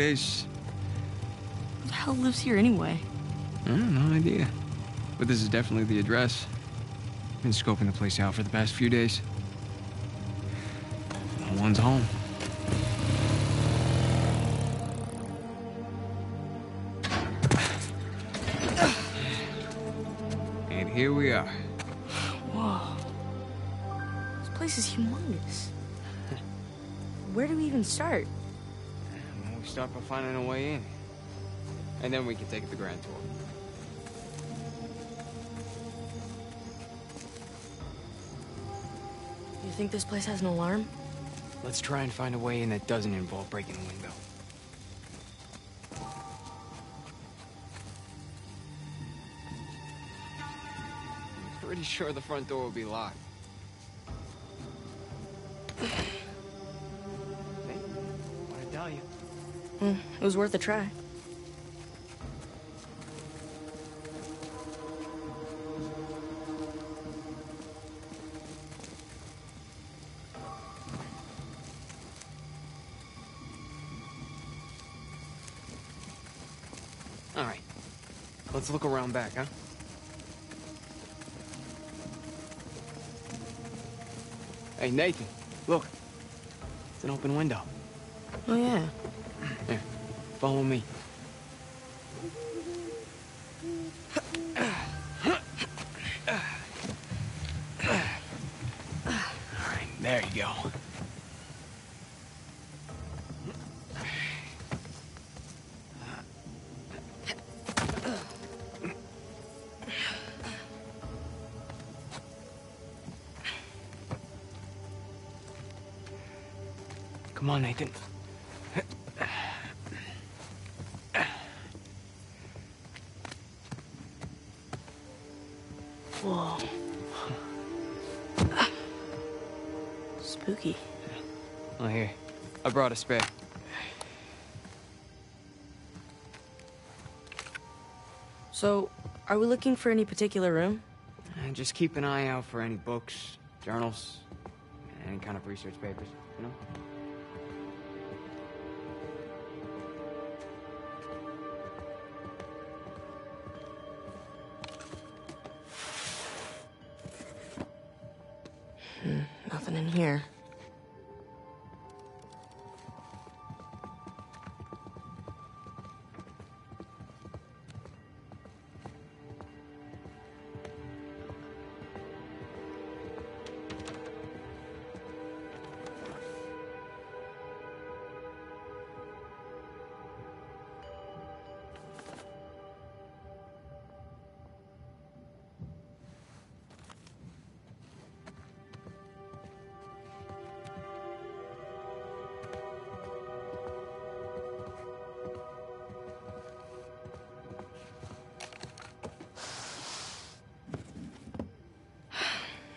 ace. Who the hell lives here anyway? I no idea. But this is definitely the address. Been scoping the place out for the past few days. No one's home. And here we are. Whoa. This place is humongous. Where do we even start? Start by finding a way in. And then we can take the grand tour. You think this place has an alarm? Let's try and find a way in that doesn't involve breaking a window. I'm pretty sure the front door will be locked. It was worth a try. All right. Let's look around back, huh? Hey, Nathan, look. It's an open window. Oh, yeah. Follow me. Right, there you go. Come on, Nathan. I brought a spare. So, are we looking for any particular room? And just keep an eye out for any books, journals, any kind of research papers, you know? Hmm, nothing in here.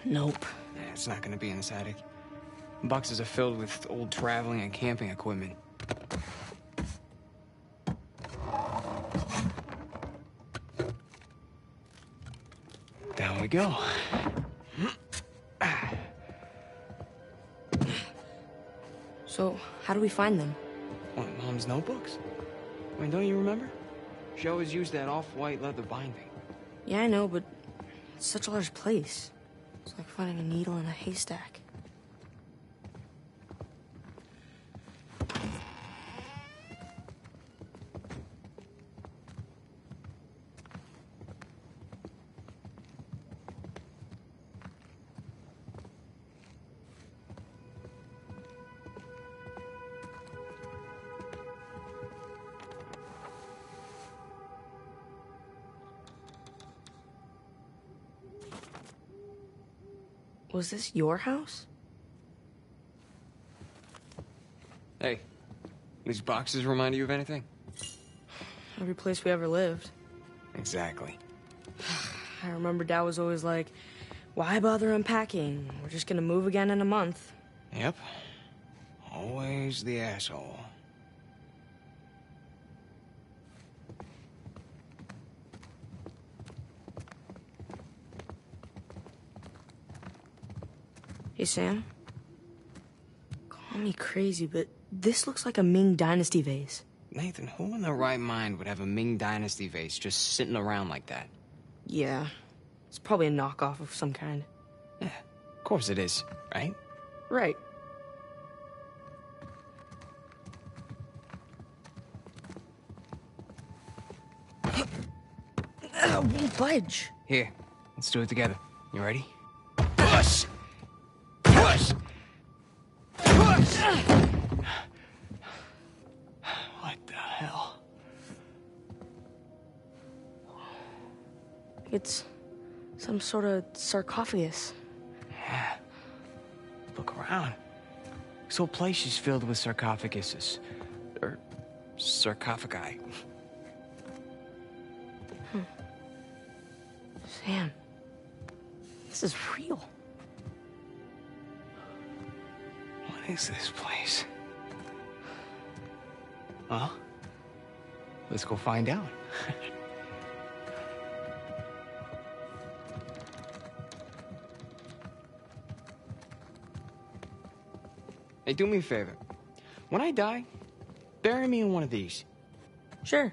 Nope. It's not gonna be in this attic. Boxes are filled with old traveling and camping equipment. Down we go. So, how do we find them? What, Mom's notebooks? I mean, don't you remember? She always used that off-white leather binding. Yeah, I know, but it's such a large place. It's like finding a needle in a haystack. Was this your house? Hey, these boxes remind you of anything? Every place we ever lived. Exactly. I remember Dad was always like, why bother unpacking? We're just gonna move again in a month. Yep. Always the asshole. Hey, Sam. Call me crazy, but this looks like a Ming Dynasty vase. Nathan, who in their right mind would have a Ming Dynasty vase just sitting around like that? Yeah. It's probably a knockoff of some kind. Yeah, of course it is, right? Right. Uh, won't budge. Here, let's do it together. You ready? Sort of sarcophagus. Yeah. Look around. This whole place is filled with sarcophaguses. Or sarcophagi. Hmm. Sam, this is real. What is this place? Well, let's go find out. hey, do me a favor. When I die, bury me in one of these. Sure.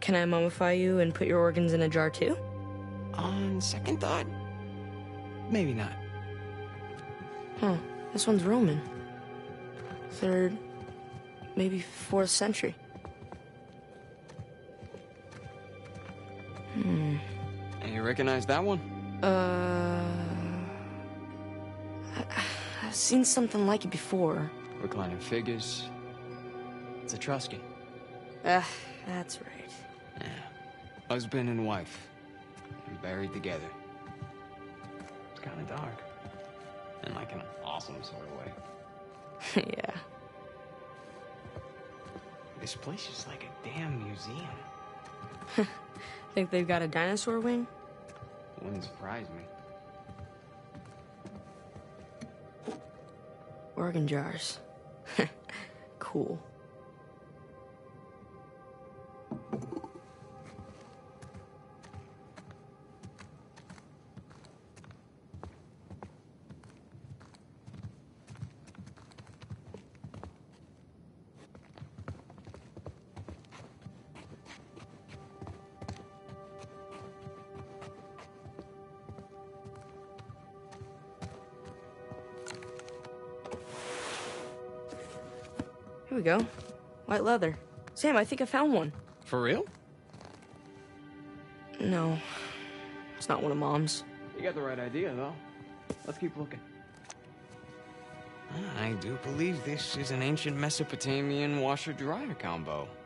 Can I mummify you and put your organs in a jar too? On second thought, maybe not. Huh. This one's Roman. Third, maybe fourth century. Hmm. And you recognize that one? Uh. Seen something like it before. Reclining figures. It's Etruscan. Ah, that's right. Yeah. Husband and wife. And buried together. It's kind of dark. In like an awesome sort of way. yeah. This place is like a damn museum. Think they've got a dinosaur wing? Wouldn't surprise me. Organ jars. cool. Go. White leather. Sam, I think I found one. For real? No. It's not one of Mom's. You got the right idea, though. Let's keep looking. Ah, I do believe this is an ancient Mesopotamian washer-dryer combo.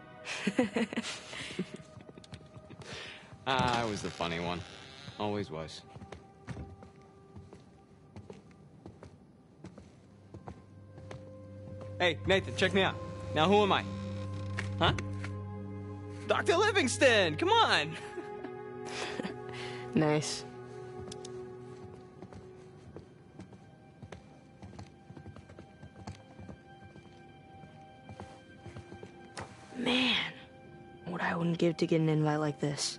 Ah, I was the funny one. Always was. Hey, Nathan, check me out. Now, who am I? Huh? Dr. Livingstone! Come on! Nice. Man, what I wouldn't give to get an invite like this.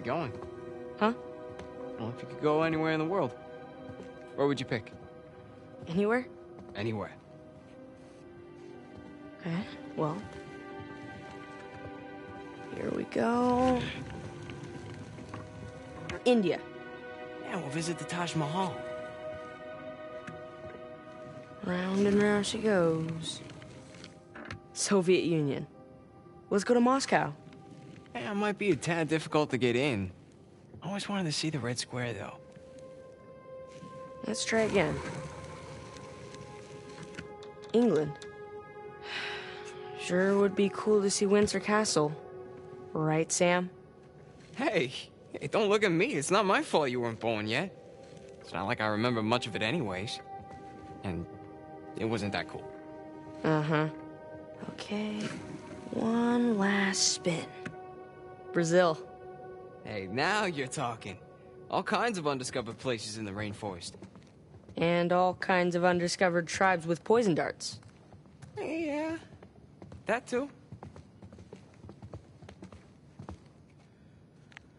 We going? Huh? Well, if you could go anywhere in the world, where would you pick? Anywhere? Anywhere. Okay, well. Here we go. India. Yeah, we'll visit the Taj Mahal. Round and round she goes. Soviet Union. Let's go to Moscow. Yeah, it might be a tad difficult to get in. I always wanted to see the Red Square, though. Let's try again. England. Sure would be cool to see Windsor Castle. Right, Sam? Hey, hey, don't look at me. It's not my fault you weren't born yet. It's not like I remember much of it anyways. And it wasn't that cool. Uh huh. Okay. One last spin. Brazil. Hey, now you're talking. All kinds of undiscovered places in the rainforest. And all kinds of undiscovered tribes with poison darts. Yeah, that too.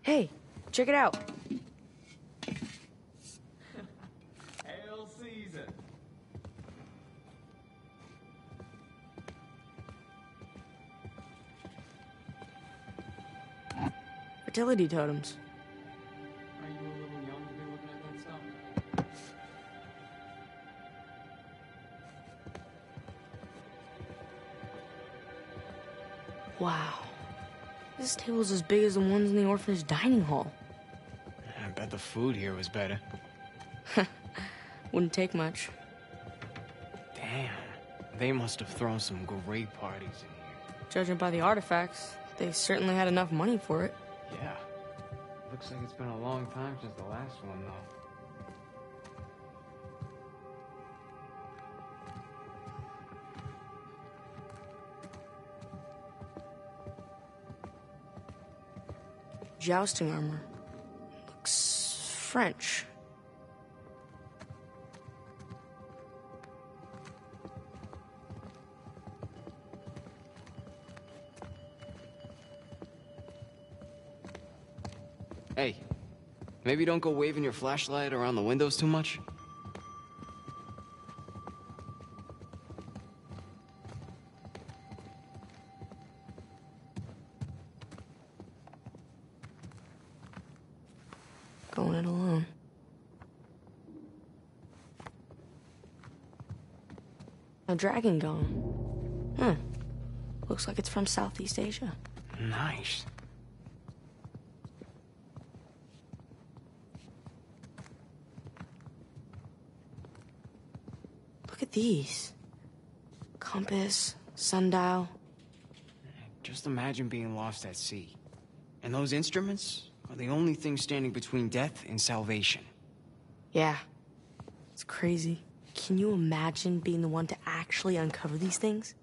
Hey, check it out. Fertility totems. Are you a little young to be looking at that stuff? Wow. This table's as big as the ones in the orphanage dining hall. I bet the food here was better. Wouldn't take much. Damn, they must have thrown some great parties in here. Judging by the artifacts, they certainly had enough money for it. Yeah. Looks like it's been a long time since the last one, though. Jousting armor. Looks French. Maybe don't go waving your flashlight around the windows too much. Going it alone. A dragon gone. Huh. Looks like it's from Southeast Asia. Nice. Look at these. Compass, sundial. Just imagine being lost at sea. And those instruments are the only thing standing between death and salvation. Yeah. It's crazy. Can you imagine being the one to actually uncover these things?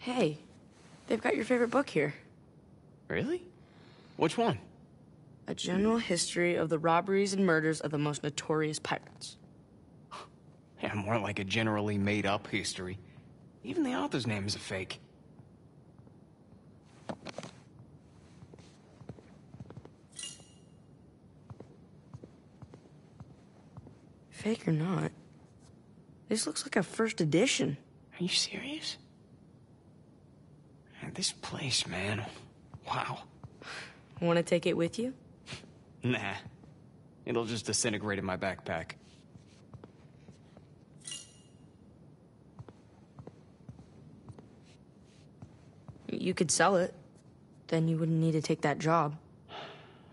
Hey, they've got your favorite book here. Really? Which one? A general history of the robberies and murders of the most notorious pirates. Yeah, more like a generally made up history. Even the author's name is a fake. Fake or not, this looks like a first edition. Are you serious? Man, this place, man. Wow. Want to take it with you? Nah. It'll just disintegrate in my backpack. You could sell it. Then you wouldn't need to take that job.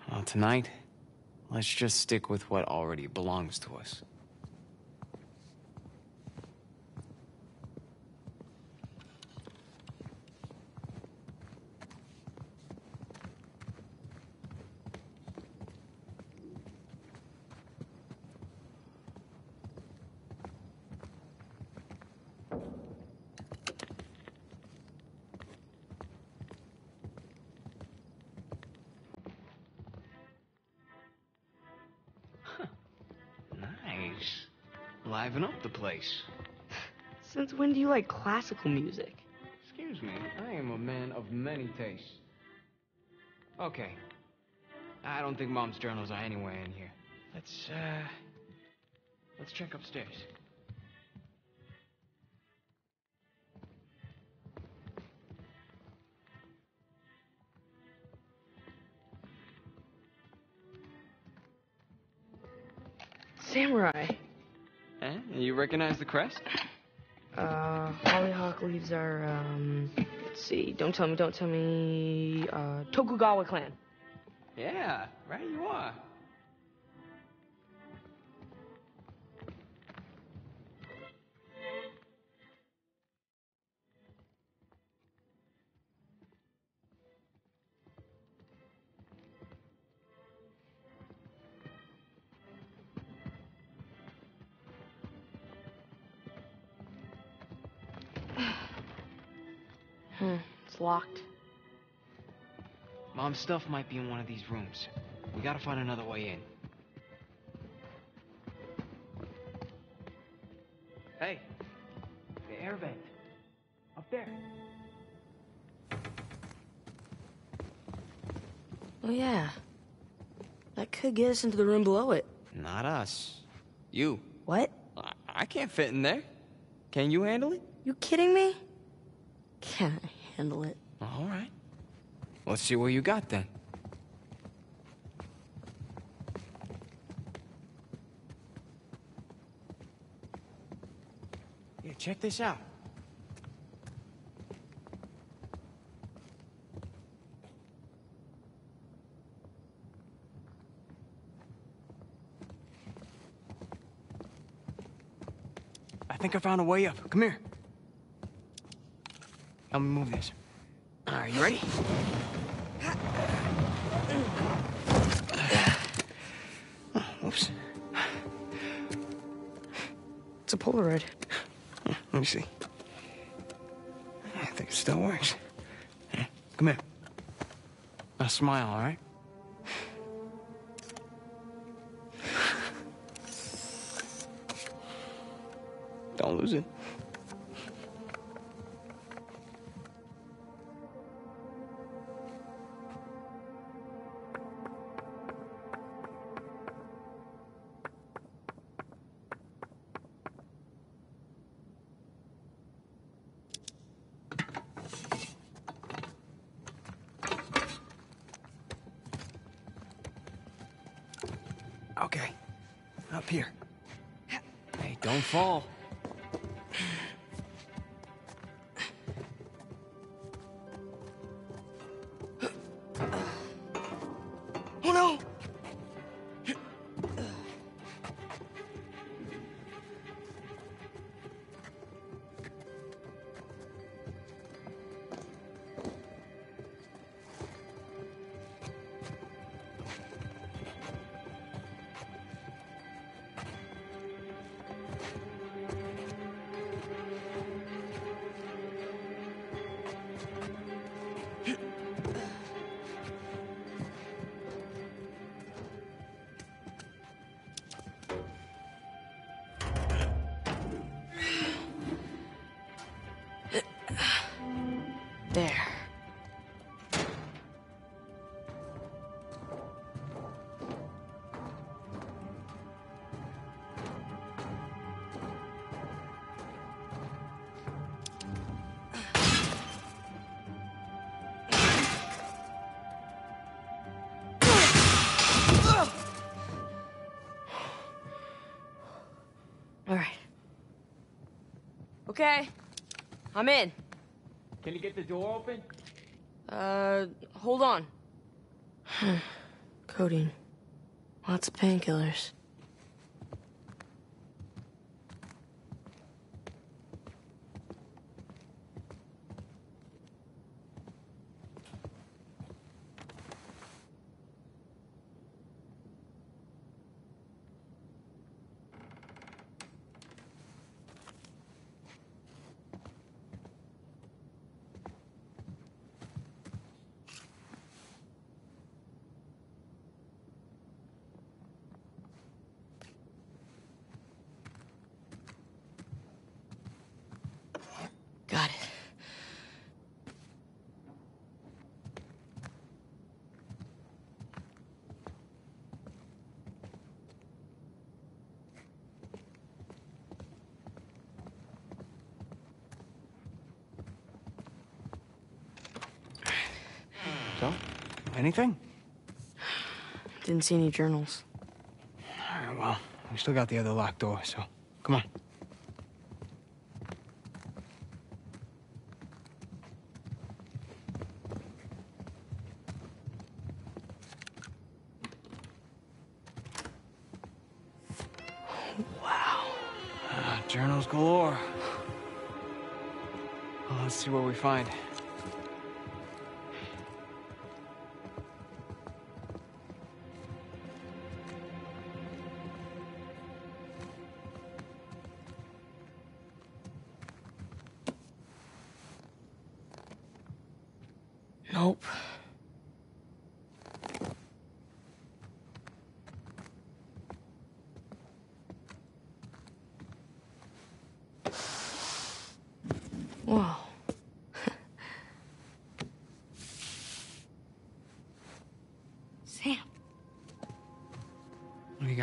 Well, tonight, let's just stick with what already belongs to us. Liven up the place. Since when do you like classical music? Excuse me, I am a man of many tastes. Okay. I don't think Mom's journals are anywhere in here. Let's, uh... Let's check upstairs. Samurai. Eh? You recognize the crest? Uh, hollyhock leaves are, um, let's see, don't tell me, don't tell me, uh, Tokugawa clan. Yeah, right you are. Hmm, it's locked. Mom's stuff might be in one of these rooms. We gotta find another way in. Hey, the air vent. Up there. Oh, yeah. That could get us into the room below it. Not us. You. What? I, I can't fit in there. Can you handle it? You kidding me? Can't handle it. All right. Let's see what you got then. Here, check this out. I think I found a way up. Come here. Help me move this. All right, you ready? Oh, Oops. It's a Polaroid. Let me see. I think it still works. Come here. Now smile, all right? Don't lose it. No! Okay. I'm in. Can you get the door open? Uh, hold on. Codeine. Lots of painkillers. Got it. So, anything? Didn't see any journals. All right, well, we still got the other locked door, so come on.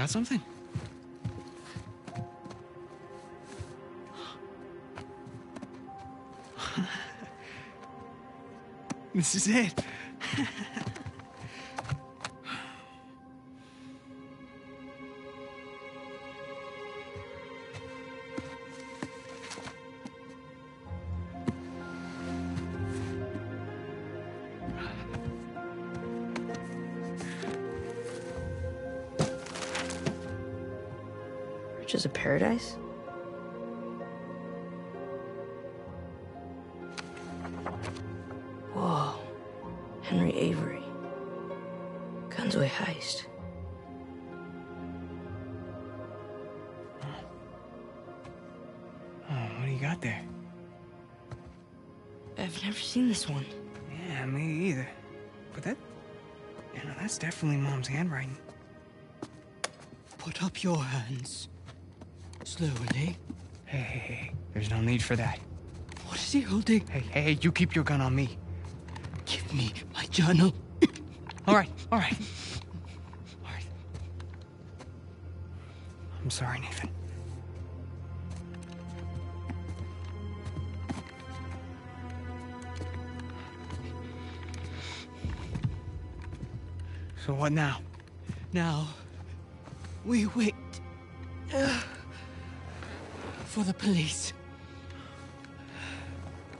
Got something? this is it. Paradise? Whoa. Henry Avery. Gunsway heist. Oh, what do you got there? I've never seen this one. Yeah, me either. But that, you know, that's definitely Mom's handwriting. Put up your hands. Slowly. Hey, hey, hey. There's no need for that. What is he holding? Hey, hey, hey, you keep your gun on me. Give me my journal. All right, all right. All right. I'm sorry, Nathan. So what now? Now, we wait for the police.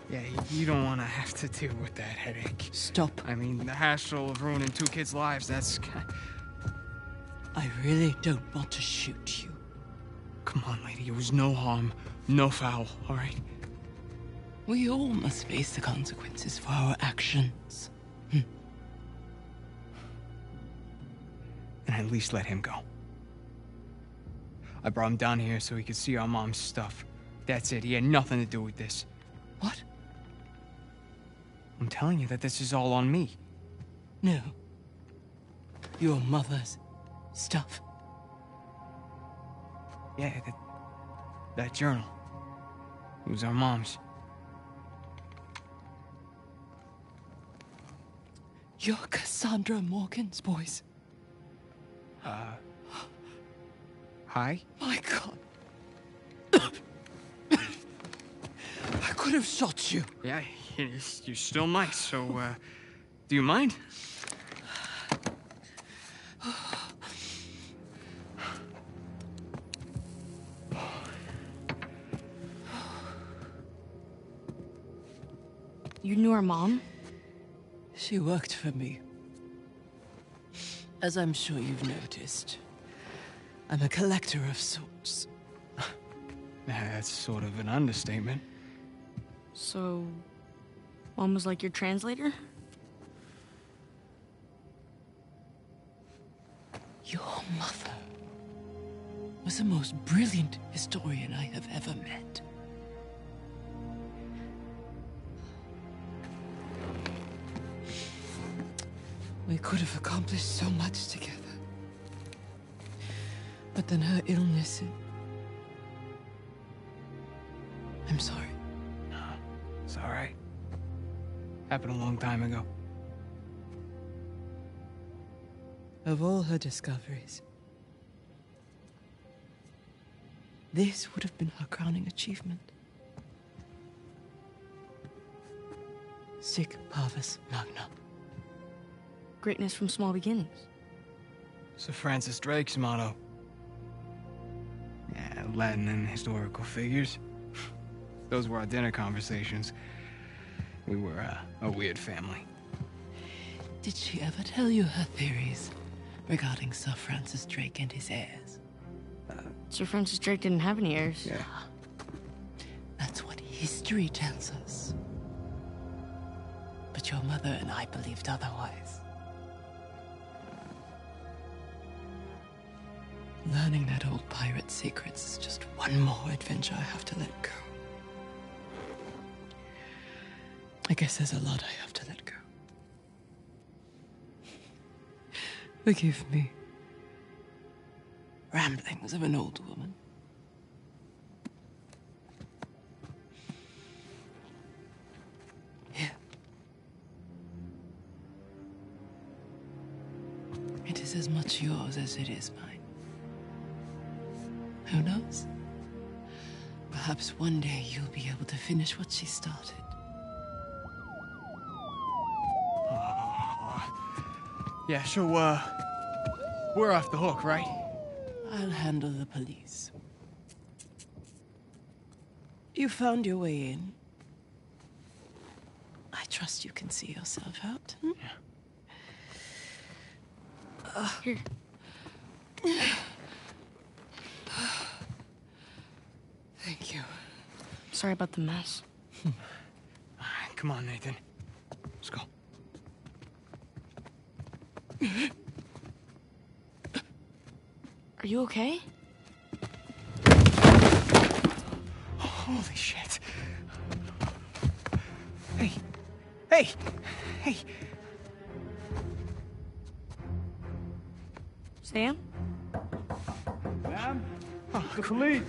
Yeah, you don't want to have to deal with that headache. Stop. I mean, the hassle of ruining two kids' lives, that's... I really don't want to shoot you. Come on, lady, it was no harm, no foul, all right? We all must face the consequences for our actions. Hmm. And at least let him go. I brought him down here so he could see our mom's stuff. That's it, he had nothing to do with this. What? I'm telling you that this is all on me. No. Your mother's stuff. Yeah, that, that journal. It was our mom's. You're Cassandra Morgan's boys. Uh. Hi? My God. I could have shot you. Yeah, you you still might, so, uh. Do you mind? You knew our mom? She worked for me. As I'm sure you've noticed, I'm a collector of sorts. That's sort of an understatement. So, mom was like your translator? Your mother was the most brilliant historian I have ever met. We could have accomplished so much together. But then her illness. It... I'm sorry. No, It's all right. Happened a long time ago. Of all her discoveries, this would have been her crowning achievement. Sic Parvis Magna. Greatness from small beginnings. Sir Francis Drake's motto. Yeah, Latin and historical figures. Those were our dinner conversations. We were uh, a weird family. Did she ever tell you her theories regarding Sir Francis Drake and his heirs? Sir Francis Drake didn't have any heirs. Yeah. That's what history tells us. But your mother and I believed otherwise. Learning that old pirate's secrets is just one more adventure I have to let go. I guess there's a lot I have to let go. Forgive me. Ramblings of an old woman. Here. It is as much yours as it is mine. Perhaps one day you'll be able to finish what she started. Yeah, so, uh, we're off the hook, right? I'll handle the police. You found your way in. I trust you can see yourself out. hmm? Here. Thank you. Sorry about the mess. Come on, Nathan. Let's go. Are you okay? Holy shit. Hey. Hey. Hey. Sam? Ma'am? The police.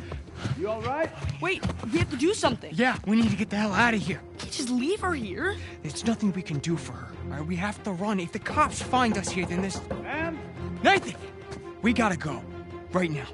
You all right? Wait, we have to do something. Yeah, we need to get the hell out of here. Can't just leave her here. There's nothing we can do for her. All right, we have to run. If the cops find us here, then this. Ma'am? Nathan! We gotta go. Right now.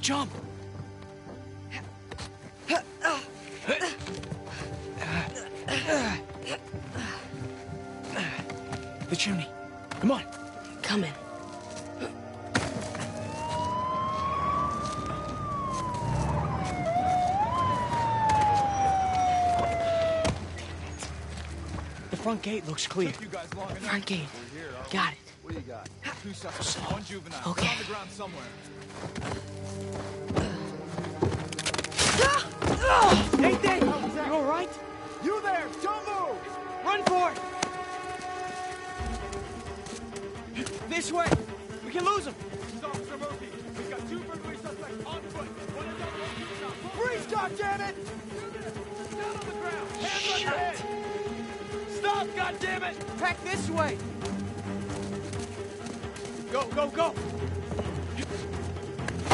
Just jump. The chimney. Come on. Coming. The front gate looks clear. You guys long. Front gate. Got it. What do you got? Two suspects. One juvenile. Okay. On the ground somewhere. Nathan! You alright? You there! Don't move! Run for it! This way! We can lose him! Is Officer Murphy. We've got two burglary suspects on foot. One adult, one juvenile. Freeze, goddammit! Down on the ground. Hands on. Stop, goddammit! Back this way! Go, go, go!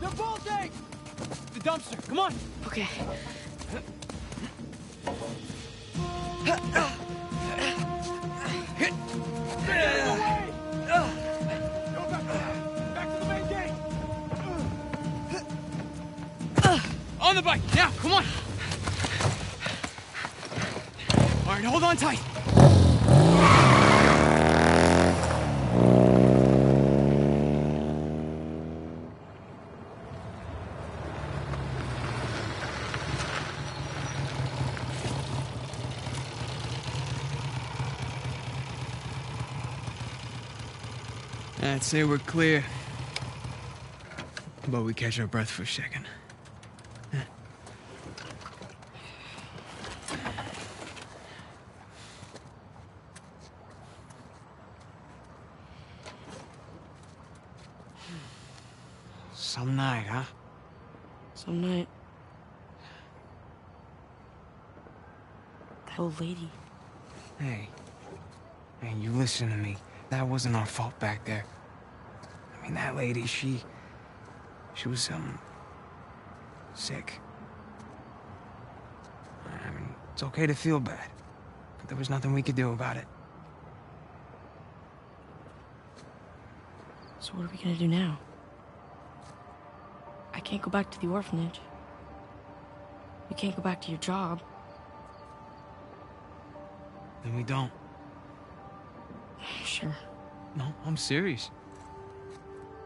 they're bolting. The dumpster, come on! Okay. Go back now. Back to the main gate. On the bike, now, come on! All right, hold on tight. I'd say we're clear. But we catch our breath for a second. Some night, huh? Some night. That old lady. Hey. Hey, you listen to me. That wasn't our fault back there. That lady, she. She was, um. sick. I mean, it's okay to feel bad, but there was nothing we could do about it. So what are we gonna do now? I can't go back to the orphanage. You can't go back to your job. Then we don't. Sure. No, I'm serious.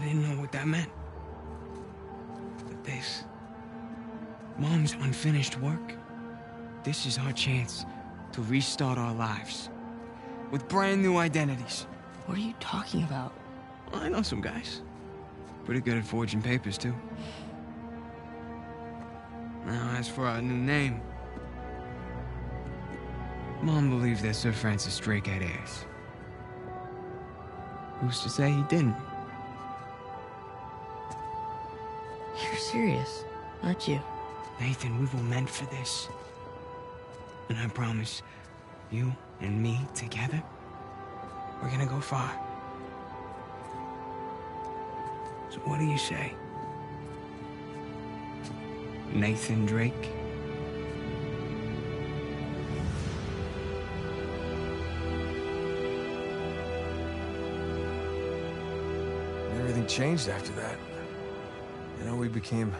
I didn't know what that meant. But this. Mom's unfinished work. This is our chance to restart our lives with brand new identities. What are you talking about? I know some guys. Pretty good at forging papers, too. Now, as for our new name, Mom believes that Sir Francis Drake had heirs. Who's to say he didn't? Serious, aren't you? Nathan, we were meant for this. And I promise, you and me together, we're gonna go far. So what do you say? Nathan Drake? Everything changed after that. We became